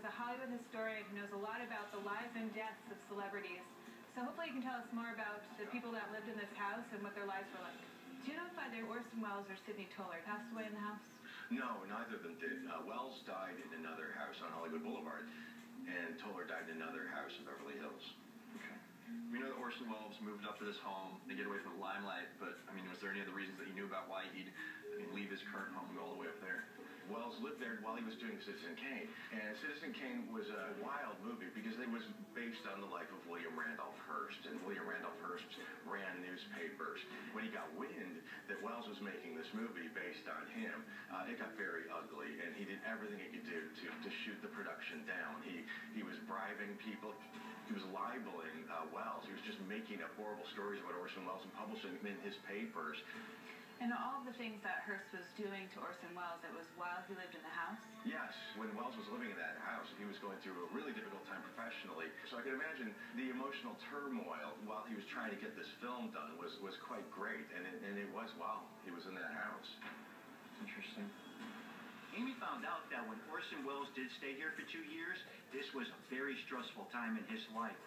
is a Hollywood historian who knows a lot about the lives and deaths of celebrities. So hopefully you can tell us more about the people that lived in this house and what their lives were like. Do you know if either Orson Welles or Sidney Toler passed away in the house? No, neither of them did. Uh, Welles died in another house on Hollywood Boulevard, and Toler died in another house in Beverly Hills. Okay. We know that Orson Welles moved up to this home to get away from the limelight, but I mean, was there any other reasons that you knew about why he'd I mean, leave his current home and go all the way up there? Welles lived there while he was doing Citizen Kane, and Citizen Kane was a wild movie because it was based on the life of William Randolph Hearst, and William Randolph Hearst ran newspapers. When he got wind that Welles was making this movie based on him, uh, it got very ugly, and he did everything he could do to, to shoot the production down. He he was bribing people. He was libeling uh, Welles. He was just making up horrible stories about Orson Welles and publishing them in his papers. And all the things that Hearst was doing to Orson Welles, it was while he lived in the house? Yes, when Welles was living in that house, he was going through a really difficult time professionally. So I can imagine the emotional turmoil while he was trying to get this film done was, was quite great, and it, and it was while he was in that house. Interesting. Amy found out that when Orson Welles did stay here for two years, this was a very stressful time in his life.